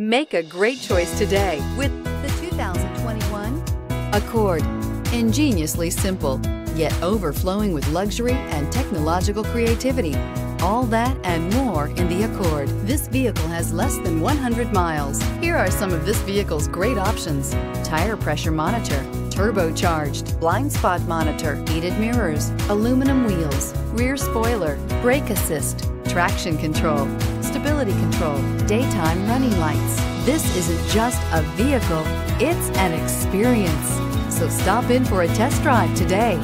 Make a great choice today with The 2021 Accord. Ingeniously simple, yet overflowing with luxury and technological creativity. All that and more in the Accord. This vehicle has less than 100 miles. Here are some of this vehicle's great options. Tire pressure monitor, turbocharged, blind spot monitor, heated mirrors, aluminum wheels, rear spoiler, brake assist, traction control, stability control, daytime running lights. This isn't just a vehicle, it's an experience. So stop in for a test drive today.